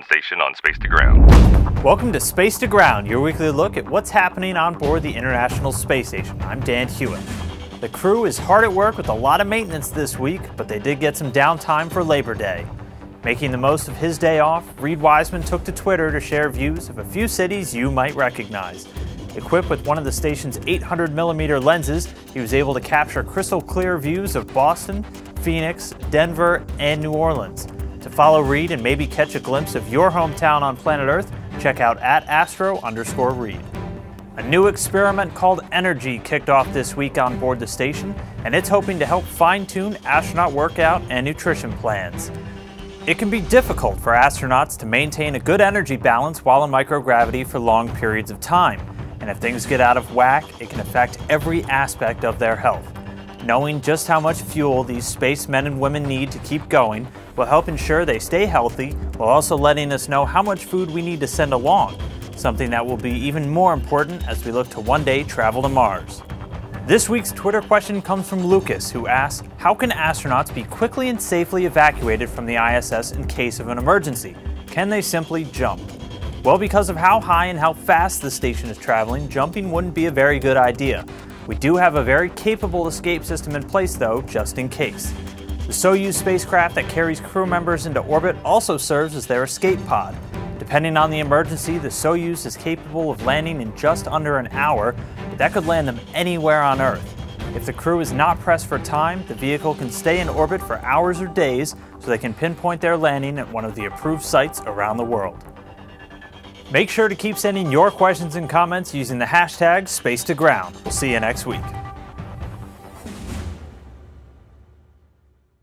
Station on Space to Ground. Welcome to Space to Ground, your weekly look at what's happening on board the International Space Station. I'm Dan Huot. The crew is hard at work with a lot of maintenance this week, but they did get some downtime for Labor Day. Making the most of his day off, Reid Wiseman took to Twitter to share views of a few cities you might recognize. Equipped with one of the station's 800mm lenses, he was able to capture crystal clear views of Boston, Phoenix, Denver, and New Orleans. Follow Reid and maybe catch a glimpse of your hometown on planet Earth, check out at astro underscore Reid. A new experiment called Energy kicked off this week on board the station, and it's hoping to help fine tune astronaut workout and nutrition plans. It can be difficult for astronauts to maintain a good energy balance while in microgravity for long periods of time, and if things get out of whack, it can affect every aspect of their health. Knowing just how much fuel these space men and women need to keep going will help ensure they stay healthy while also letting us know how much food we need to send along something that will be even more important as we look to one day travel to Mars. This week's Twitter question comes from Lucas, who asks How can astronauts be quickly and safely evacuated from the ISS in case of an emergency? Can they simply jump? Well, because of how high and how fast the station is traveling, jumping wouldn't be a very good idea. We do have a very capable escape system in place, though, just in case. The Soyuz spacecraft that carries crew members into orbit also serves as their escape pod. Depending on the emergency, the Soyuz is capable of landing in just under an hour, but that could land them anywhere on Earth. If the crew is not pressed for time, the vehicle can stay in orbit for hours or days so they can pinpoint their landing at one of the approved sites around the world. Make sure to keep sending your questions and comments using the hashtag SpaceToGround. We'll see you next week.